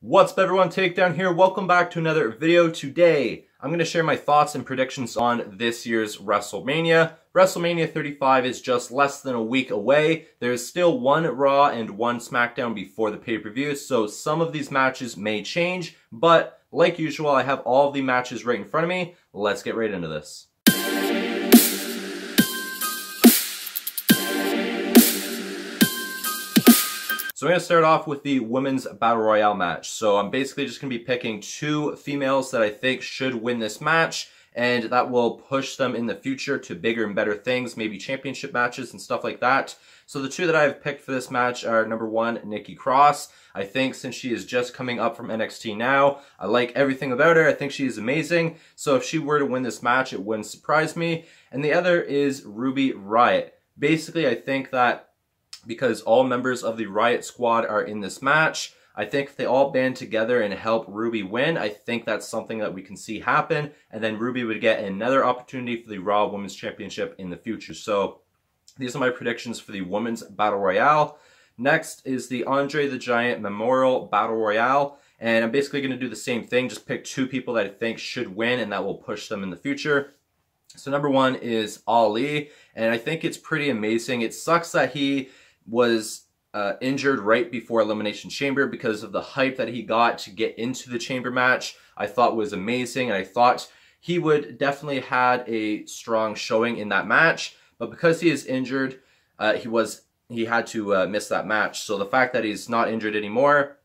What's up everyone, Takedown here. Welcome back to another video. Today, I'm going to share my thoughts and predictions on this year's WrestleMania. WrestleMania 35 is just less than a week away. There's still one Raw and one SmackDown before the pay-per-view, so some of these matches may change, but like usual, I have all the matches right in front of me. Let's get right into this. So I'm going to start off with the Women's Battle Royale match. So I'm basically just going to be picking two females that I think should win this match and that will push them in the future to bigger and better things, maybe championship matches and stuff like that. So the two that I've picked for this match are number one, Nikki Cross. I think since she is just coming up from NXT now, I like everything about her. I think she is amazing. So if she were to win this match, it wouldn't surprise me. And the other is Ruby Riott. Basically, I think that because all members of the Riott Squad are in this match. I think if they all band together and help Ruby win, I think that's something that we can see happen. And then Ruby would get another opportunity for the Raw Women's Championship in the future. So these are my predictions for the Women's Battle Royale. Next is the Andre the Giant Memorial Battle Royale. And I'm basically going to do the same thing, just pick two people that I think should win and that will push them in the future. So number one is Ali, and I think it's pretty amazing. It sucks that he was uh, injured right before Elimination Chamber because of the hype that he got to get into the Chamber match. I thought was amazing, and I thought he would definitely had a strong showing in that match. But because he is injured, uh, he was he had to uh, miss that match. So the fact that he's not injured anymore,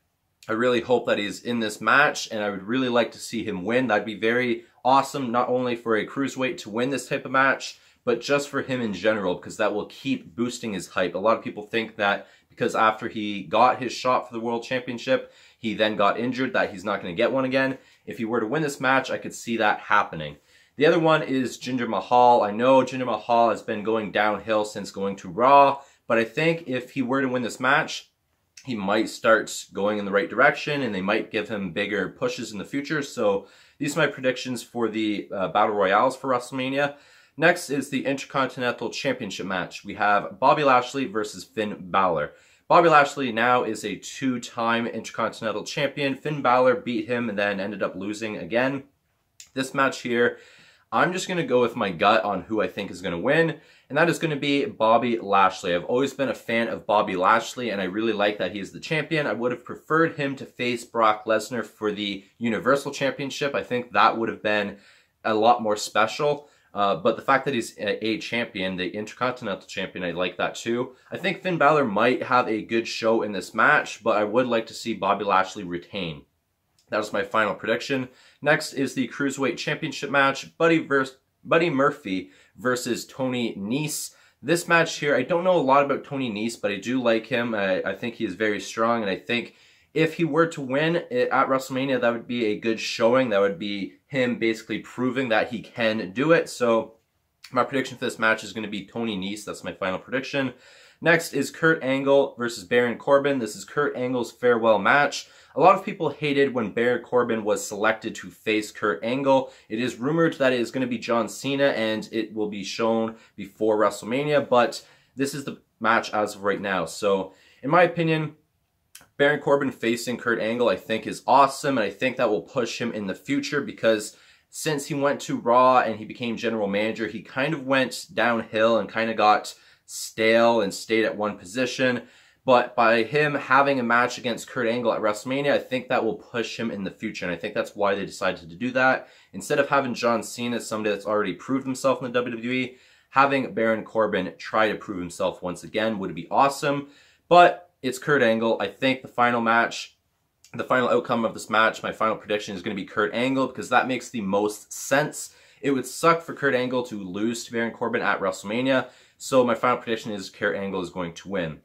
I really hope that he's in this match, and I would really like to see him win. That'd be very awesome, not only for a cruiserweight to win this type of match, but just for him in general, because that will keep boosting his hype. A lot of people think that because after he got his shot for the World Championship, he then got injured, that he's not going to get one again. If he were to win this match, I could see that happening. The other one is Jinder Mahal. I know Jinder Mahal has been going downhill since going to Raw, but I think if he were to win this match, he might start going in the right direction and they might give him bigger pushes in the future. So these are my predictions for the uh, Battle Royales for WrestleMania. Next is the Intercontinental Championship match. We have Bobby Lashley versus Finn Balor. Bobby Lashley now is a two-time Intercontinental Champion. Finn Balor beat him and then ended up losing again. This match here, I'm just going to go with my gut on who I think is going to win, and that is going to be Bobby Lashley. I've always been a fan of Bobby Lashley, and I really like that he is the champion. I would have preferred him to face Brock Lesnar for the Universal Championship. I think that would have been a lot more special. Uh, but the fact that he's a, champion, the Intercontinental Champion, I like that too. I think Finn Balor might have a good show in this match, but I would like to see Bobby Lashley retain. That was my final prediction. Next is the Cruiserweight Championship match, Buddy, vers Buddy Murphy versus Tony Nese. This match here, I don't know a lot about Tony Nese, but I do like him. I, I think he is very strong, and I think if he were to win at WrestleMania, that would be a good showing. That would be him basically proving that he can do it. So my prediction for this match is going to be Tony Nese. That's my final prediction. Next is Kurt Angle versus Baron Corbin. This is Kurt Angle's farewell match. A lot of people hated when Baron Corbin was selected to face Kurt Angle. It is rumored that it is going to be John Cena and it will be shown before WrestleMania, but this is the match as of right now. So, in my opinion, Baron Corbin facing Kurt Angle, I think, is awesome, and I think that will push him in the future because since he went to Raw and he became general manager, he kind of went downhill and kind of got stale and stayed at one position. But by him having a match against Kurt Angle at WrestleMania, I think that will push him in the future. And I think that's why they decided to do that. Instead of having John Cena, somebody that's already proved himself in the WWE, having Baron Corbin try to prove himself once again would be awesome. But it's Kurt Angle. I think the final match, the final outcome of this match, my final prediction is going to be Kurt Angle because that makes the most sense. It would suck for Kurt Angle to lose to Baron Corbin at WrestleMania, so my final prediction is Kurt Angle is going to win.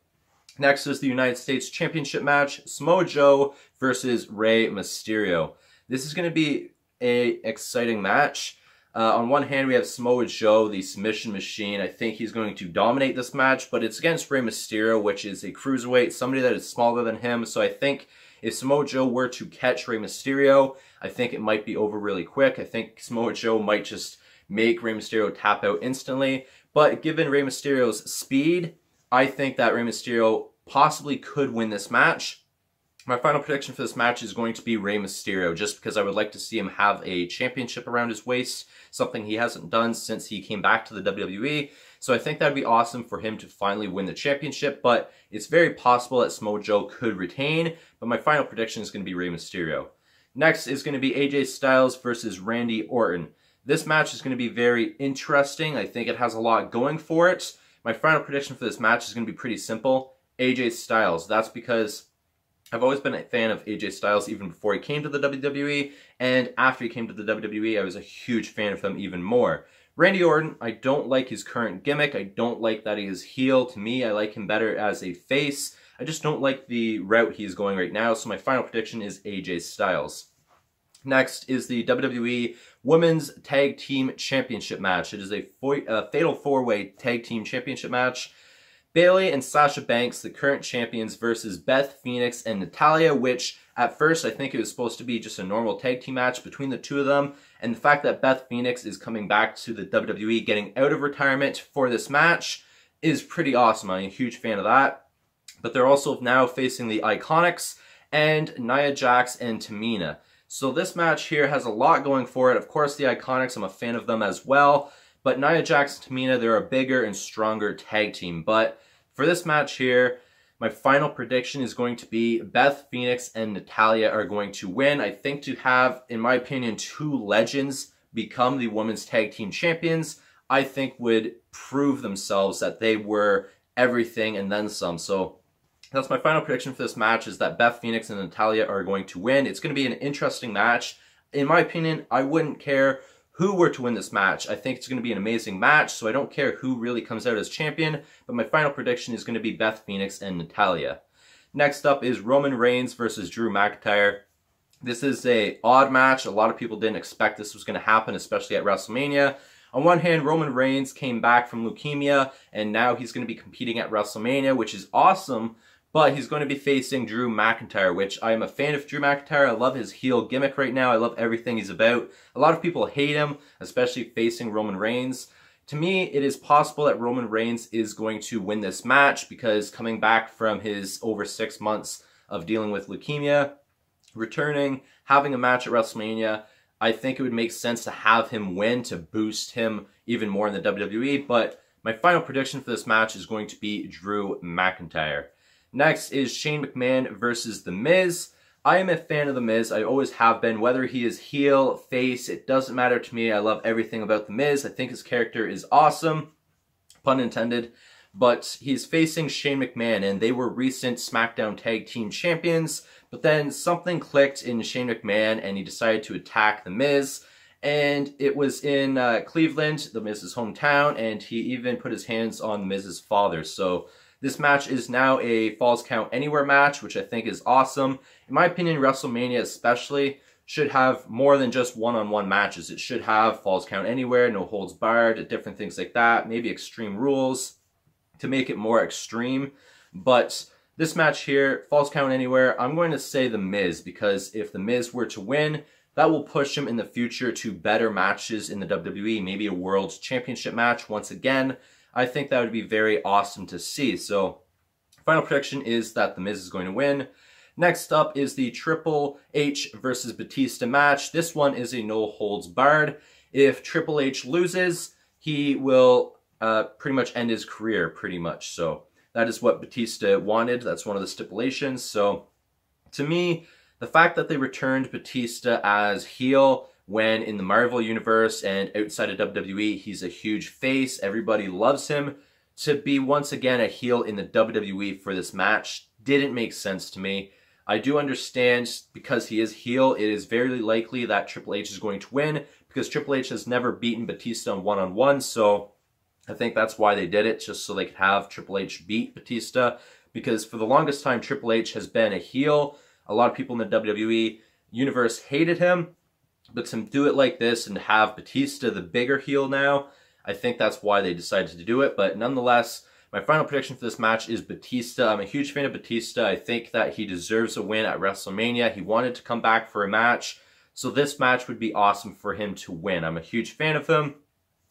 Next is the United States Championship match, Samoa Joe versus Rey Mysterio. This is going to be a exciting match. Uh, on one hand, we have Samoa Joe, the submission machine. I think he's going to dominate this match, but it's against Rey Mysterio, which is a cruiserweight, somebody that is smaller than him. So I think if Samoa Joe were to catch Rey Mysterio, I think it might be over really quick. I think Samoa Joe might just make Rey Mysterio tap out instantly. But given Rey Mysterio's speed, I think that Rey Mysterio possibly could win this match. My final prediction for this match is going to be Rey Mysterio, just because I would like to see him have a championship around his waist, something he hasn't done since he came back to the WWE. So I think that'd be awesome for him to finally win the championship, but it's very possible that Samoa Joe could retain, but my final prediction is going to be Rey Mysterio. Next is going to be AJ Styles versus Randy Orton. This match is going to be very interesting. I think it has a lot going for it. My final prediction for this match is going to be pretty simple. AJ Styles. That's because I've always been a fan of AJ Styles even before he came to the WWE, and after he came to the WWE, I was a huge fan of him even more. Randy Orton, I don't like his current gimmick. I don't like that he is heel. To me, I like him better as a face. I just don't like the route he's going right now, so my final prediction is AJ Styles. Next is the WWE Women's Tag Team Championship match. It is a, a uh, fatal four-way tag team championship match. Bayley and Sasha Banks, the current champions, versus Beth Phoenix and Natalya, which at first I think it was supposed to be just a normal tag team match between the two of them. And the fact that Beth Phoenix is coming back to the WWE, getting out of retirement for this match, is pretty awesome. I'm a huge fan of that. But they're also now facing the Iconics and Nia Jax and Tamina. So this match here has a lot going for it. Of course, the Iconics, I'm a fan of them as well. But Nia Jax and Tamina, they're a bigger and stronger tag team. But for this match here, my final prediction is going to be Beth Phoenix and Natalya are going to win. I think to have, in my opinion, two legends become the women's tag team champions, I think would prove themselves that they were everything and then some. So that's my final prediction for this match is that Beth Phoenix and Natalya are going to win. It's going to be an interesting match. In my opinion, I wouldn't care who were to win this match. I think it's going to be an amazing match, so I don't care who really comes out as champion, but my final prediction is going to be Beth Phoenix and Natalya. Next up is Roman Reigns versus Drew McIntyre. This is a odd match. A lot of people didn't expect this was going to happen, especially at WrestleMania. On one hand, Roman Reigns came back from leukemia, and now he's going to be competing at WrestleMania, which is awesome, but he's going to be facing Drew McIntyre, which I am a fan of Drew McIntyre. I love his heel gimmick right now. I love everything he's about. A lot of people hate him, especially facing Roman Reigns. To me, it is possible that Roman Reigns is going to win this match because coming back from his over six months of dealing with leukemia, returning, having a match at WrestleMania, I think it would make sense to have him win to boost him even more in the WWE. But my final prediction for this match is going to be Drew McIntyre. Next is Shane McMahon versus The Miz. I am a fan of The Miz. I always have been. Whether he is heel, face, it doesn't matter to me. I love everything about The Miz. I think his character is awesome. Pun intended. But he's facing Shane McMahon, and they were recent SmackDown Tag Team Champions. But then something clicked in Shane McMahon, and he decided to attack The Miz. And it was in uh, Cleveland, The Miz's hometown, and he even put his hands on The Miz's father. So this match is now a Falls Count Anywhere match, which I think is awesome. In my opinion, WrestleMania especially should have more than just one-on-one -on -one matches. It should have Falls Count Anywhere, No Holds Barred, different things like that, maybe Extreme Rules to make it more extreme. But this match here, Falls Count Anywhere, I'm going to say The Miz because if The Miz were to win, that will push him in the future to better matches in the WWE, maybe a World Championship match once again. I think that would be very awesome to see. So, final prediction is that The Miz is going to win. Next up is the Triple H versus Batista match. This one is a no holds barred. If Triple H loses, he will uh, pretty much end his career, pretty much. So that is what Batista wanted. That's one of the stipulations. So to me, the fact that they returned Batista as heel when in the Marvel Universe and outside of WWE, he's a huge face. Everybody loves him. To be once again a heel in the WWE for this match didn't make sense to me. I do understand because he is heel, it is very likely that Triple H is going to win because Triple H has never beaten Batista on one-on-one, -on -one, so I think that's why they did it, just so they could have Triple H beat Batista because for the longest time, Triple H has been a heel. A lot of people in the WWE universe hated him, but to do it like this and have Batista the bigger heel now, I think that's why they decided to do it. But nonetheless, my final prediction for this match is Batista. I'm a huge fan of Batista. I think that he deserves a win at WrestleMania. He wanted to come back for a match. So this match would be awesome for him to win. I'm a huge fan of him.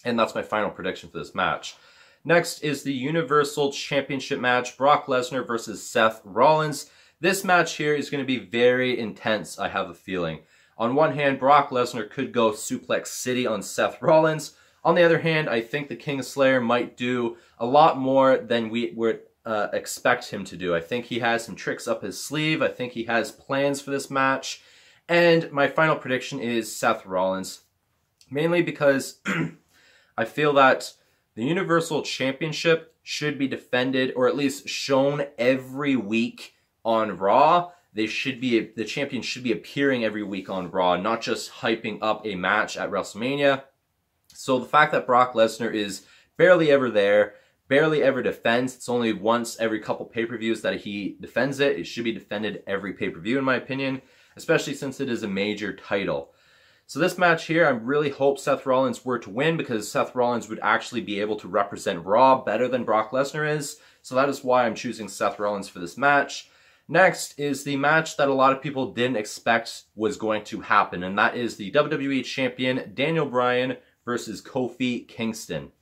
And that's my final prediction for this match. Next is the Universal Championship match. Brock Lesnar versus Seth Rollins. This match here is going to be very intense, I have a feeling. On one hand, Brock Lesnar could go Suplex City on Seth Rollins. On the other hand, I think the Kingslayer might do a lot more than we would uh, expect him to do. I think he has some tricks up his sleeve. I think he has plans for this match. And my final prediction is Seth Rollins. Mainly because I feel that the Universal Championship should be defended or at least shown every week on Raw they should be the champion should be appearing every week on Raw, not just hyping up a match at WrestleMania. So the fact that Brock Lesnar is barely ever there, barely ever defends, it's only once every couple pay-per-views that he defends it. It should be defended every pay-per-view in my opinion, especially since it is a major title. So this match here, I really hope Seth Rollins were to win because Seth Rollins would actually be able to represent Raw better than Brock Lesnar is. So that is why I'm choosing Seth Rollins for this match. Next is the match that a lot of people didn't expect was going to happen, and that is the WWE Champion Daniel Bryan versus Kofi Kingston.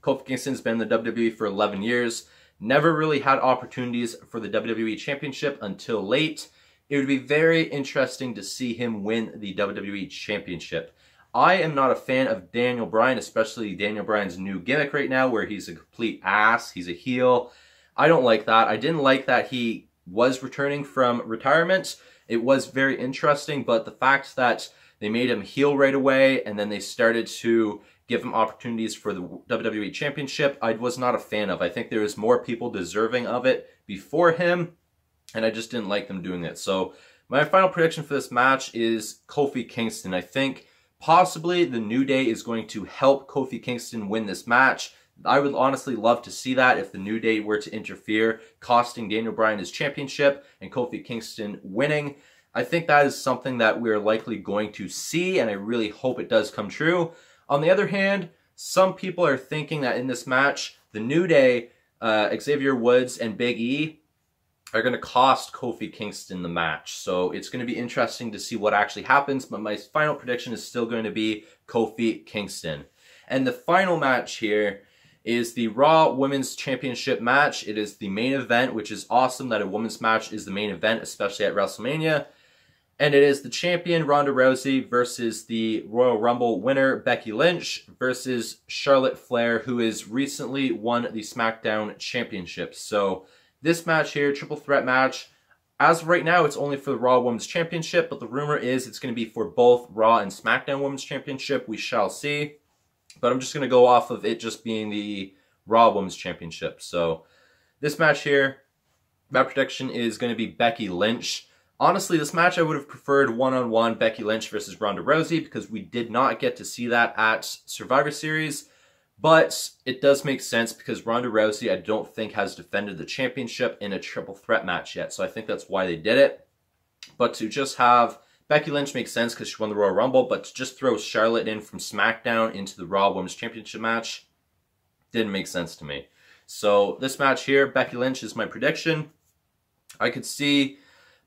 Kofi Kingston's been in the WWE for 11 years, never really had opportunities for the WWE Championship until late. It would be very interesting to see him win the WWE Championship. I am not a fan of Daniel Bryan, especially Daniel Bryan's new gimmick right now where he's a complete ass, he's a heel. I don't like that. I didn't like that he was returning from retirement. It was very interesting, but the fact that they made him heel right away and then they started to give him opportunities for the WWE Championship, I was not a fan of. I think there was more people deserving of it before him, and I just didn't like them doing it. So my final prediction for this match is Kofi Kingston. I think possibly the New Day is going to help Kofi Kingston win this match. I would honestly love to see that if the New Day were to interfere, costing Daniel Bryan his championship and Kofi Kingston winning. I think that is something that we're likely going to see, and I really hope it does come true. On the other hand, some people are thinking that in this match, the New Day, uh, Xavier Woods, and Big E are going to cost Kofi Kingston the match. So it's going to be interesting to see what actually happens, but my final prediction is still going to be Kofi Kingston. And the final match here is the Raw Women's Championship match. It is the main event, which is awesome that a women's match is the main event, especially at WrestleMania. And it is the champion Ronda Rousey versus the Royal Rumble winner Becky Lynch versus Charlotte Flair, who has recently won the SmackDown Championship. So this match here, triple threat match, as right now, it's only for the Raw Women's Championship, but the rumor is it's going to be for both Raw and SmackDown Women's Championship. We shall see. But I'm just going to go off of it just being the Raw Women's Championship. So this match here, my prediction is going to be Becky Lynch. Honestly, this match I would have preferred one-on-one -on -one Becky Lynch versus Ronda Rousey because we did not get to see that at Survivor Series. But it does make sense because Ronda Rousey I don't think has defended the championship in a triple threat match yet. So I think that's why they did it. But to just have Becky Lynch makes sense because she won the Royal Rumble, but to just throw Charlotte in from SmackDown into the Raw Women's Championship match didn't make sense to me. So this match here, Becky Lynch is my prediction. I could see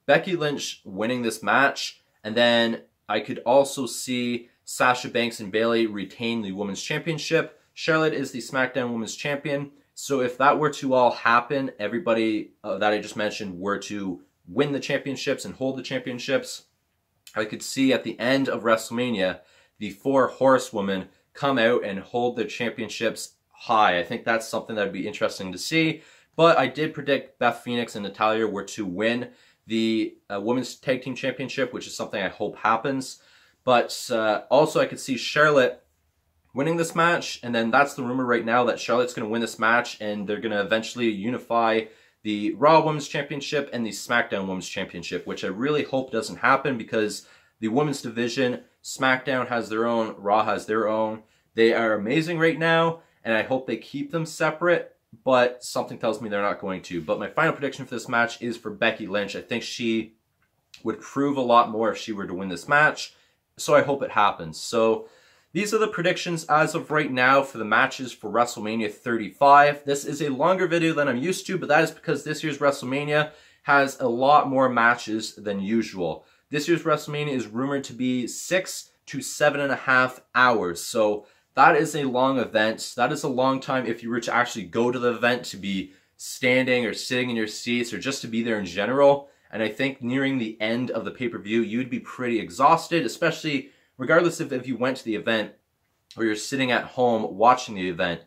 Becky Lynch winning this match, and then I could also see Sasha Banks and Bayley retain the Women's Championship. Charlotte is the SmackDown Women's Champion. So if that were to all happen, everybody uh, that I just mentioned were to win the championships and hold the championships, I could see at the end of WrestleMania the four horsewomen come out and hold their championships high. I think that's something that would be interesting to see. But I did predict Beth Phoenix and Natalya were to win the uh, Women's Tag Team Championship, which is something I hope happens. But uh, also, I could see Charlotte winning this match, and then that's the rumor right now that Charlotte's going to win this match, and they're going to eventually unify the Raw Women's Championship and the SmackDown Women's Championship, which I really hope doesn't happen because the women's division, SmackDown has their own, Raw has their own. They are amazing right now, and I hope they keep them separate, but something tells me they're not going to. But my final prediction for this match is for Becky Lynch. I think she would prove a lot more if she were to win this match, so I hope it happens. So these are the predictions as of right now for the matches for WrestleMania 35. This is a longer video than I'm used to, but that is because this year's WrestleMania has a lot more matches than usual. This year's WrestleMania is rumored to be six to seven and a half hours. So that is a long event. That is a long time if you were to actually go to the event to be standing or sitting in your seats or just to be there in general. And I think nearing the end of the pay-per-view, you'd be pretty exhausted, especially regardless of if you went to the event or you're sitting at home watching the event.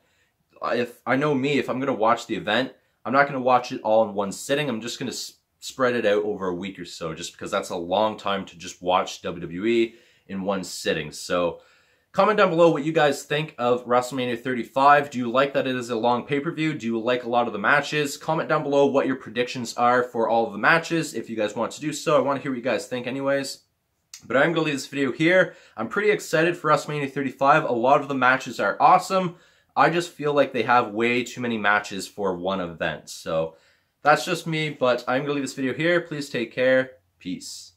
If I know me, if I'm going to watch the event, I'm not going to watch it all in one sitting. I'm just going to spread it out over a week or so just because that's a long time to just watch WWE in one sitting. So comment down below what you guys think of WrestleMania 35. Do you like that it is a long pay-per-view? Do you like a lot of the matches? Comment down below what your predictions are for all of the matches if you guys want to do so. I want to hear what you guys think anyways. But I'm going to leave this video here. I'm pretty excited for WrestleMania 35. A lot of the matches are awesome. I just feel like they have way too many matches for one event. So that's just me, but I'm going to leave this video here. Please take care. Peace.